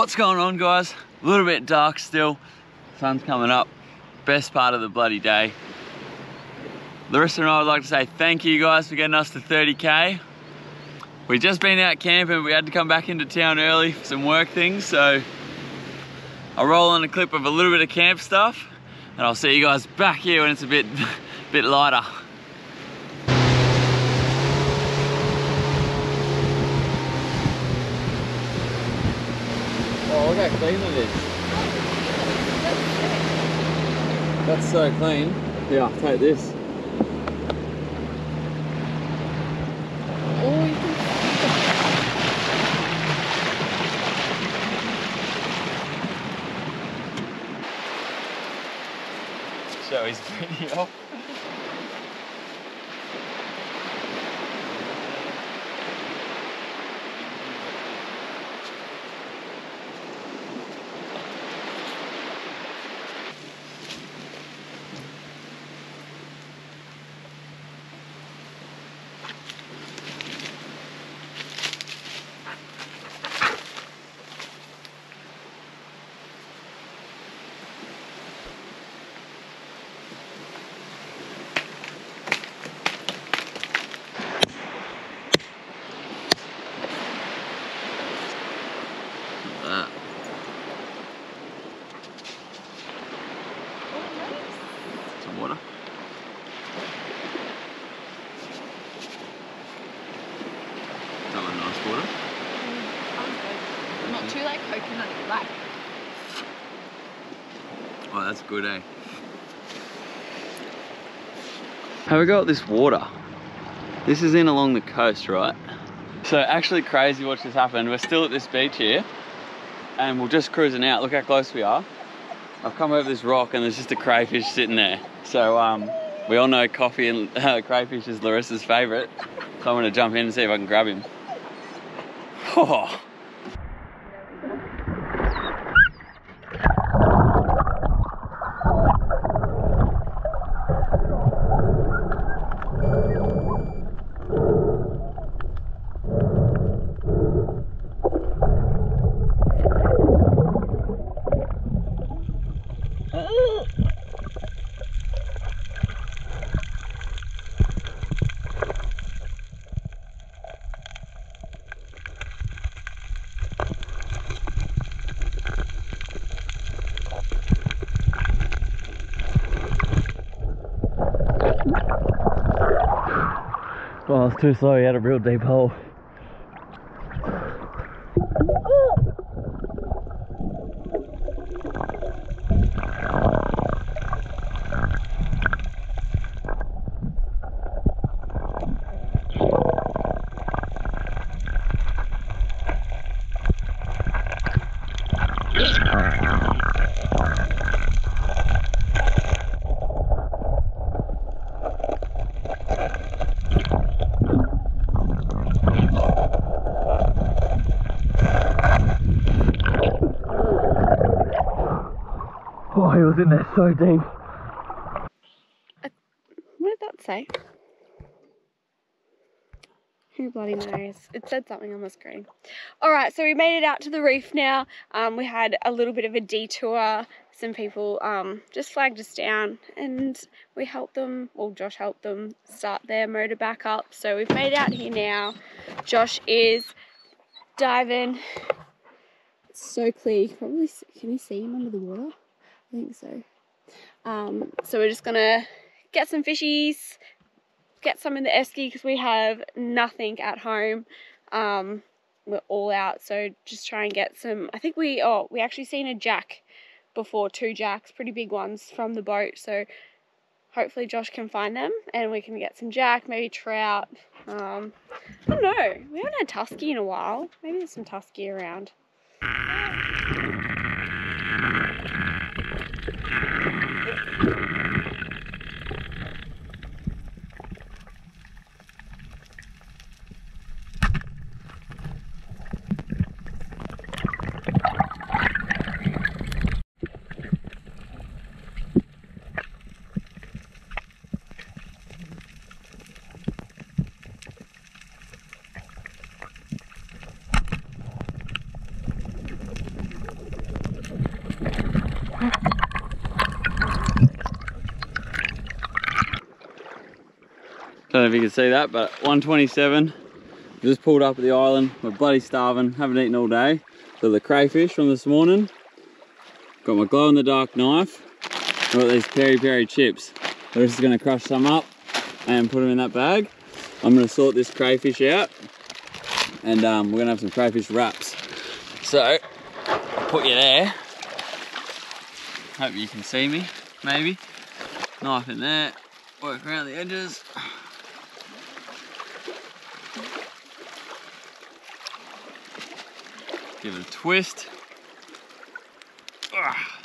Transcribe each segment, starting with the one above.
What's going on guys? A little bit dark still. Sun's coming up. Best part of the bloody day. Larissa and I would like to say thank you guys for getting us to 30k. We've just been out camping, we had to come back into town early for some work things, so I'll roll on a clip of a little bit of camp stuff and I'll see you guys back here when it's a bit, bit lighter. Look how clean it is. That's so clean. Yeah, take this. Oh, you can Show good, eh? Have we got this water? This is in along the coast, right? So actually crazy watch this happen. We're still at this beach here and we're just cruising out. Look how close we are. I've come over this rock and there's just a crayfish sitting there. So um, we all know coffee and uh, crayfish is Larissa's favorite. So I'm gonna jump in and see if I can grab him. Oh. Too slow. He had a real deep hole. Oh, he was in there so deep. What did that say? Who bloody knows? It said something on the screen. All right, so we made it out to the reef now. Um, we had a little bit of a detour. Some people um, just flagged us down and we helped them, well, Josh helped them start their motor back up. So we've made it out here now. Josh is diving. It's so clear. You can probably see, can you see him under the water? I think so. Um, so we're just gonna get some fishies, get some in the esky because we have nothing at home. Um, we're all out, so just try and get some. I think we oh we actually seen a jack before, two jacks, pretty big ones from the boat. So hopefully Josh can find them and we can get some jack, maybe trout. Um, I don't know. We haven't had tusky in a while. Maybe there's some tusky around. Thank you. I don't know if you can see that, but 127. Just pulled up at the island. We're bloody starving. Haven't eaten all day. So the crayfish from this morning. Got my glow in the dark knife. Got these peri peri chips. We're just gonna crush some up and put them in that bag. I'm gonna sort this crayfish out and um, we're gonna have some crayfish wraps. So, I'll put you there. Hope you can see me, maybe. Knife in there, work around the edges. Give it a twist. Ah.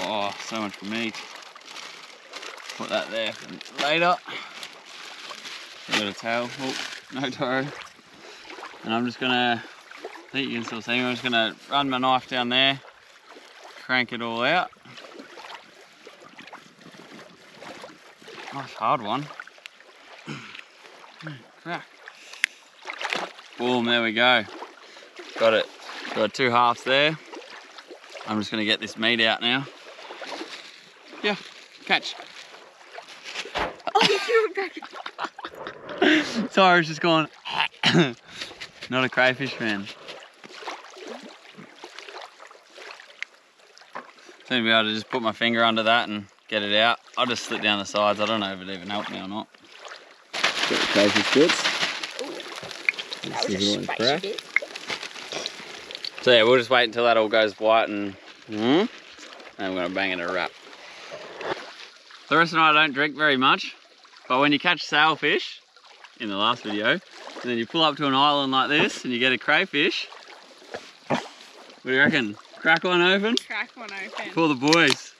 Oh, so much meat. Put that there for later. A of tail. Oh, no toe. And I'm just gonna, I think you can still see me, I'm just gonna run my knife down there, crank it all out. Nice hard one. Crack. Boom, there we go. Got it. Two halves there. I'm just gonna get this meat out now. Yeah, catch. Oh, you threw it back. Sorry, it's just going, Not a crayfish fan. Seem to be able to just put my finger under that and get it out. I'll just slip down the sides. I don't know if it even helped me or not. Got the crayfish bits. That This was is a one spicy crack. bit. So yeah, we'll just wait until that all goes white and mm, and I'm gonna bang it a wrap. The rest of the night I don't drink very much, but when you catch sailfish, in the last video, and then you pull up to an island like this and you get a crayfish, what do you reckon? Crack one open Crack one open. for the boys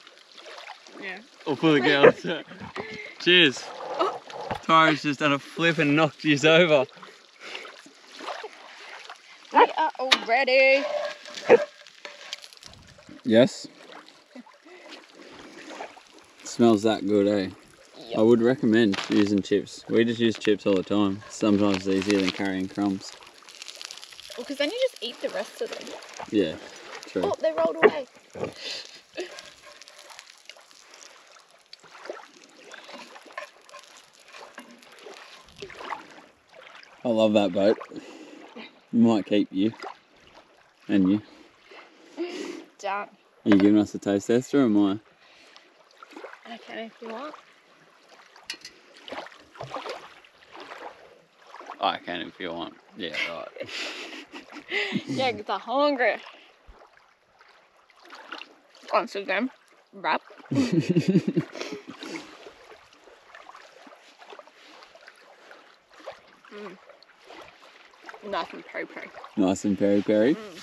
Yeah. or for the girls? Cheers. Oh. Tyra's just done a flip and knocked you over. We are all ready. Yes. Smells that good, eh? I would recommend using chips. We just use chips all the time. Sometimes it's easier than carrying crumbs. Well, Because then you just eat the rest of them. Yeah, true. Oh, they rolled away. I love that boat. Might keep you. And you. Done. Are you giving us a taste tester or am I? Okay, if you want. I can if you want. Yeah, right. yeah, because I'm hungry. Once again, wrap. Nice and peri peri. nice and peri peri. Mm.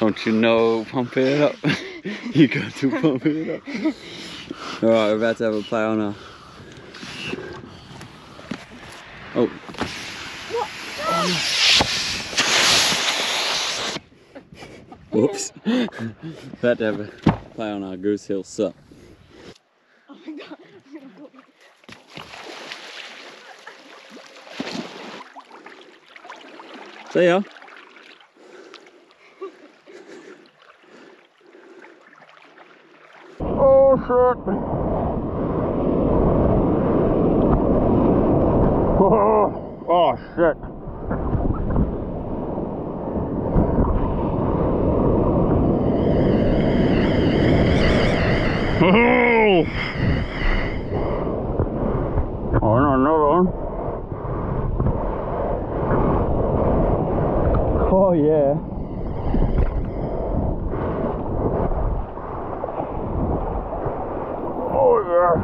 Don't you know, pump it up. you got to pump it up. Alright, we're about to have a play on a. Oh, whoops. about to have a play on our Goose Hill sup. Oh my god. See ya. Oh shit. Oh, oh shit. Oh, oh no, another one. Oh yeah. Oh yeah.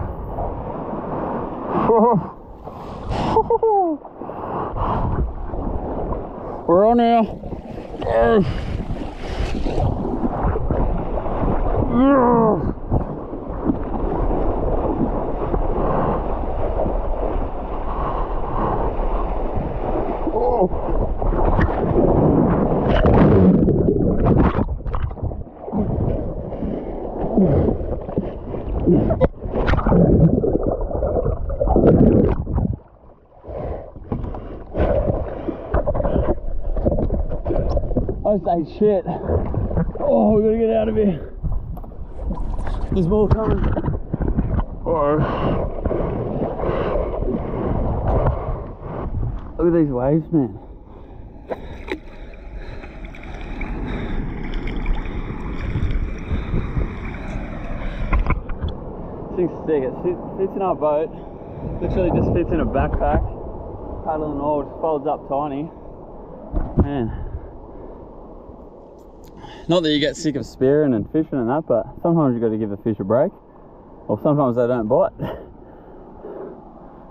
We're on here. Yeah. Uh. Shit. Oh, we gotta get out of here. There's more coming. Or. Look at these waves, man. This thing's sick. It fits in our boat. Literally just fits in a backpack. Paddling all, just folds up tiny. Man. Not that you get sick of spearing and fishing and that, but sometimes you've got to give the fish a break. Or sometimes they don't bite.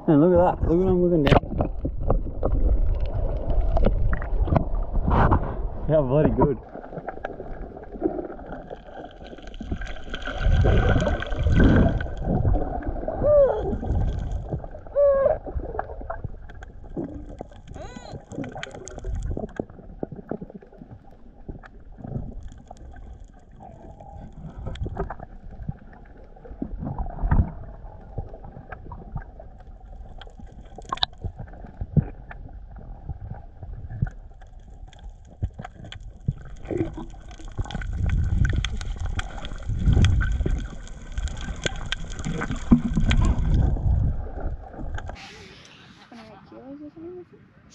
And look at that. Look what I'm looking down. How bloody good.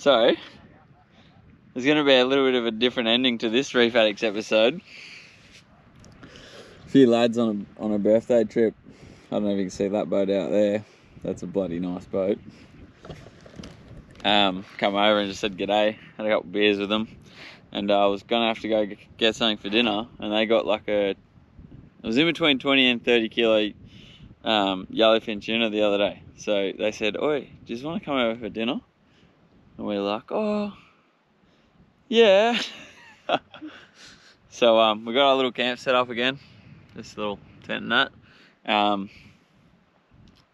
So, there's going to be a little bit of a different ending to this Reef Addicts episode. A few lads on a, on a birthday trip. I don't know if you can see that boat out there. That's a bloody nice boat. Um, come over and just said g'day. Had a couple beers with them. And uh, I was going to have to go get something for dinner. And they got like a... It was in between 20 and 30 kilo um, yellowfin tuna the other day. So they said, Oi, do you just want to come over for dinner? And we're like, oh, yeah. so um, we got our little camp set up again, this little tent and that. Um,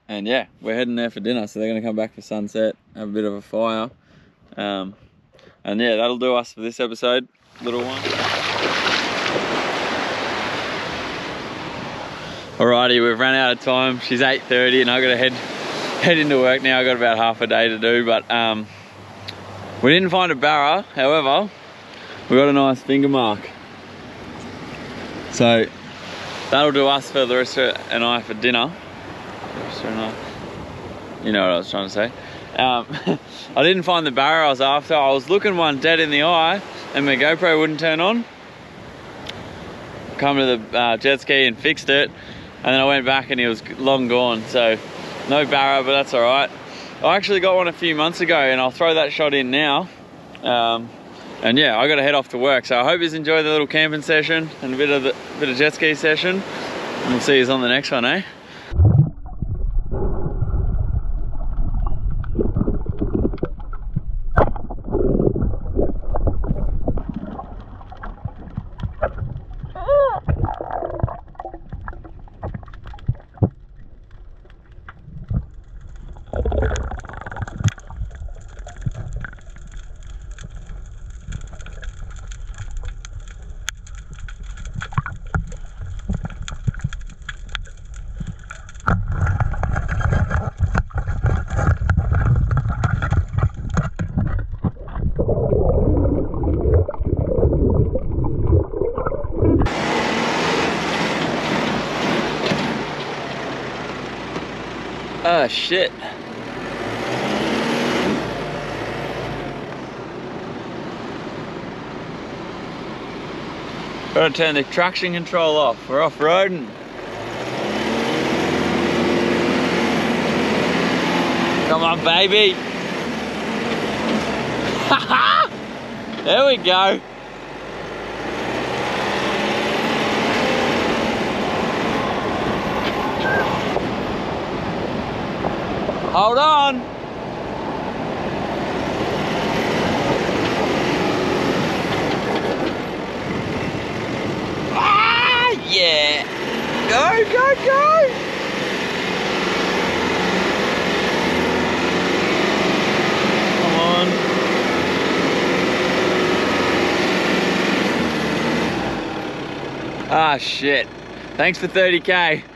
and yeah, we're heading there for dinner. So they're going to come back for sunset, have a bit of a fire. Um, and yeah, that'll do us for this episode, little one. Alrighty, we've run out of time. She's 8.30 and I've got to head, head into work now. I've got about half a day to do, but um, we didn't find a barra, however, we got a nice finger mark. So that'll do us for Larissa and I for dinner. I. You know what I was trying to say. Um, I didn't find the barra I was after. I was looking one dead in the eye and my GoPro wouldn't turn on. Come to the uh, jet ski and fixed it. And then I went back and he was long gone. So no barra, but that's all right. I actually got one a few months ago and I'll throw that shot in now. Um, and yeah, I got to head off to work. So I hope you enjoyed the little camping session and a bit of the bit of jet ski session. And we'll see you on the next one, eh? Oh shit. Gotta turn the traction control off. We're off roading. Come on, baby. there we go. Hold on. Ah, yeah. Go, go, go. Come on. Ah, shit. Thanks for 30k.